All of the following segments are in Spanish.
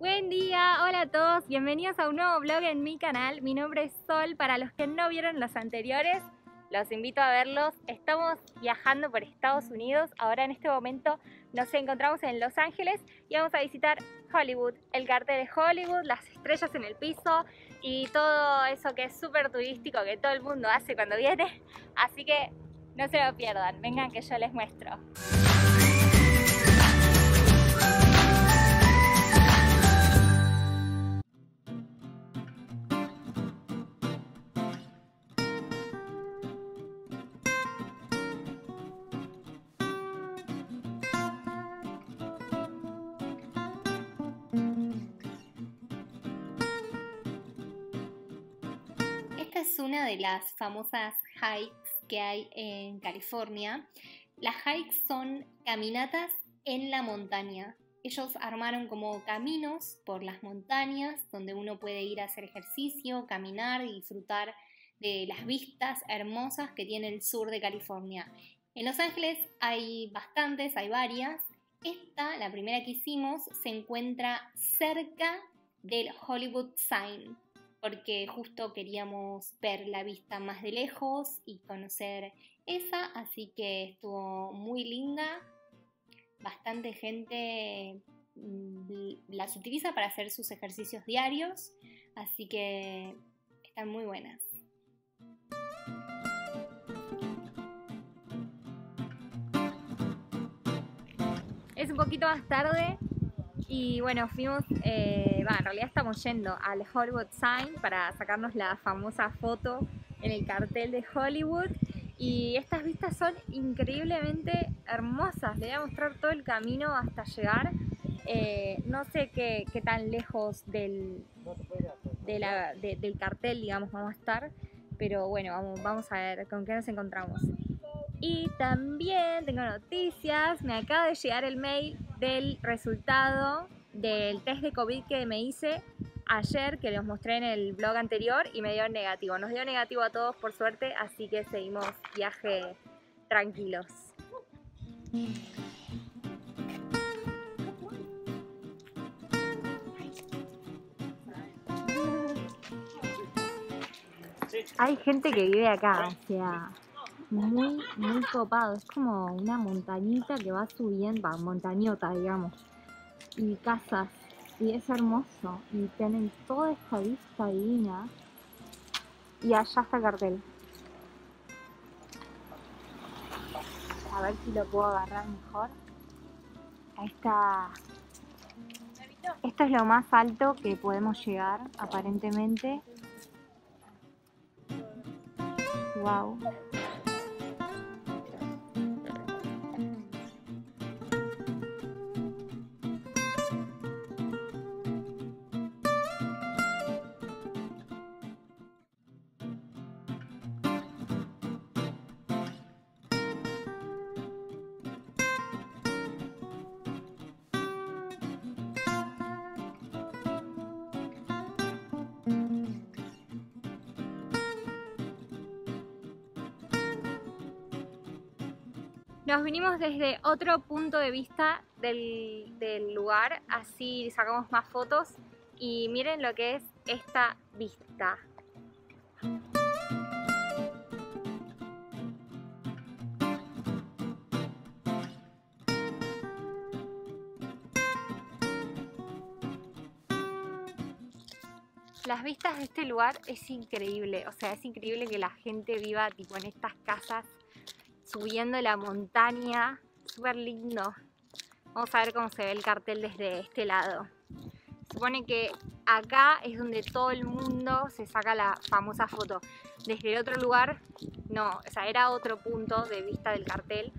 Buen día, hola a todos, bienvenidos a un nuevo vlog en mi canal. Mi nombre es Sol, para los que no vieron los anteriores, los invito a verlos. Estamos viajando por Estados Unidos, ahora en este momento nos encontramos en Los Ángeles y vamos a visitar Hollywood, el cartel de Hollywood, las estrellas en el piso y todo eso que es súper turístico que todo el mundo hace cuando viene. Así que no se lo pierdan, vengan que yo les muestro. Es una de las famosas hikes que hay en California. Las hikes son caminatas en la montaña. Ellos armaron como caminos por las montañas donde uno puede ir a hacer ejercicio, caminar y disfrutar de las vistas hermosas que tiene el sur de California. En Los Ángeles hay bastantes, hay varias. Esta, la primera que hicimos, se encuentra cerca del Hollywood Sign, porque justo queríamos ver la vista más de lejos y conocer esa, así que estuvo muy linda. Bastante gente mm, las utiliza para hacer sus ejercicios diarios, así que están muy buenas. Es un poquito más tarde, y bueno, fuimos, eh, en realidad estamos yendo al Hollywood Sign para sacarnos la famosa foto en el cartel de Hollywood. Y estas vistas son increíblemente hermosas. Les voy a mostrar todo el camino hasta llegar. Eh, no sé qué, qué, tan lejos del, del cartel, digamos, vamos a estar. Pero bueno, vamos, vamos a ver con qué nos encontramos. Y también tengo noticias, me acaba de llegar el mail del resultado del test de COVID que me hice ayer, que los mostré en el blog anterior y me dio negativo. Nos dio negativo a todos por suerte, así que seguimos viaje tranquilos. Hay gente que vive acá, o muy, muy copado. Es como una montañita que va subiendo, va, montañota, digamos. Y casas. Y es hermoso. Y tienen toda esta vista divina. Y allá está el cartel. A ver si lo puedo agarrar mejor. Ahí está. Esto es lo más alto que podemos llegar, aparentemente. Wow. Nos vinimos desde otro punto de vista del, lugar, así sacamos más fotos y miren lo que es esta vista. Las vistas de este lugar es increíble, o sea, es increíble que la gente viva tipo en estas casas subiendo la montaña, súper lindo. Vamos a ver cómo se ve el cartel desde este lado. Supone que acá es donde todo el mundo se saca la famosa foto. Desde el otro lugar, no, o sea, era otro punto de vista del cartel,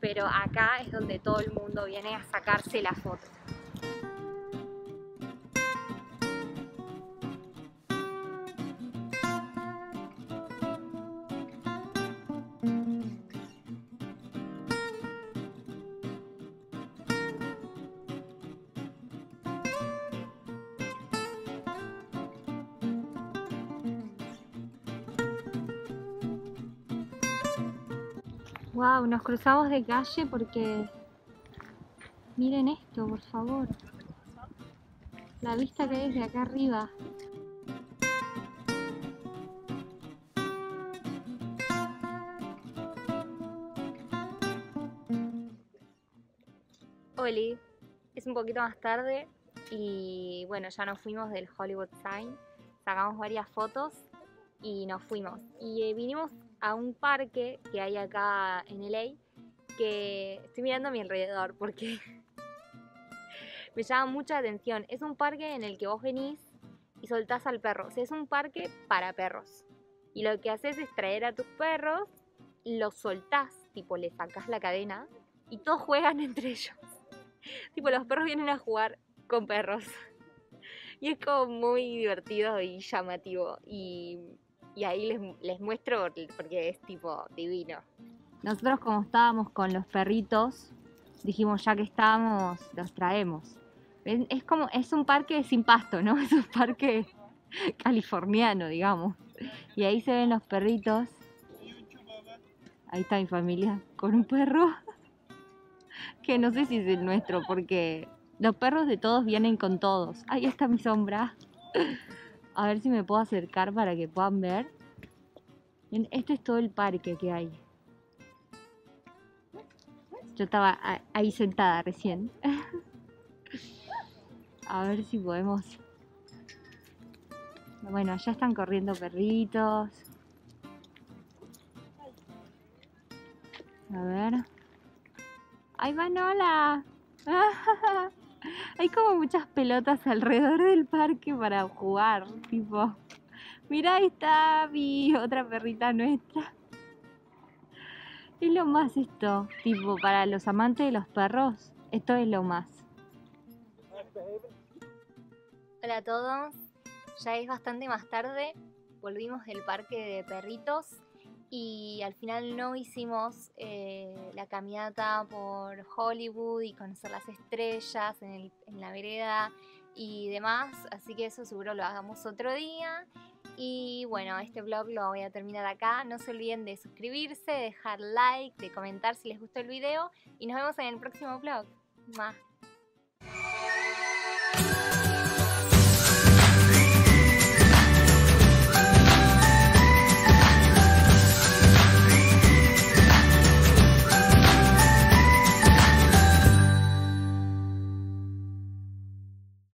pero acá es donde todo el mundo viene a sacarse la foto. Wow, nos cruzamos de calle porque miren esto, por favor. la vista que hay desde acá arriba. Oli, es un poquito más tarde y bueno, ya nos fuimos del Hollywood Sign, sacamos varias fotos y nos fuimos. Y eh, vinimos a un parque que hay acá en LA que estoy mirando a mi alrededor porque me llama mucha atención. Es un parque en el que vos venís y soltás al perro. O sea, es un parque para perros. Y lo que haces es traer a tus perros, los soltás, tipo le sacás la cadena y todos juegan entre ellos. tipo los perros vienen a jugar con perros. Y es como muy divertido y llamativo. Y, ahí les, les muestro porque es tipo divino. Nosotros como estábamos con los perritos, dijimos ya que estábamos, los traemos. Es, como, es un parque sin pasto, ¿no? Es un parque californiano, digamos. Y ahí se ven los perritos. Ahí está mi familia con un perro. Que no sé si es el nuestro, porque los perros de todos vienen con todos. Ahí está mi sombra. A ver si me puedo acercar para que puedan ver. Este es todo el parque que hay. Yo estaba ahí sentada recién. A ver si podemos... Bueno, ya están corriendo perritos. A ver. ¡Ay, Manola! Hay como muchas pelotas alrededor del parque para jugar, tipo. Mira, ahí está mi otra perrita nuestra. Es lo más esto, tipo, para los amantes de los perros, esto es lo más. Hola a todos, ya es bastante más tarde, volvimos del parque de perritos y al final no hicimos eh, la caminata por Hollywood y conocer las estrellas en, la vereda y demás, así que eso seguro lo hagamos otro día. Y bueno, este vlog lo voy a terminar acá. No se olviden de suscribirse, de dejar like, de comentar si les gustó el video. Y nos vemos en el próximo vlog. Más.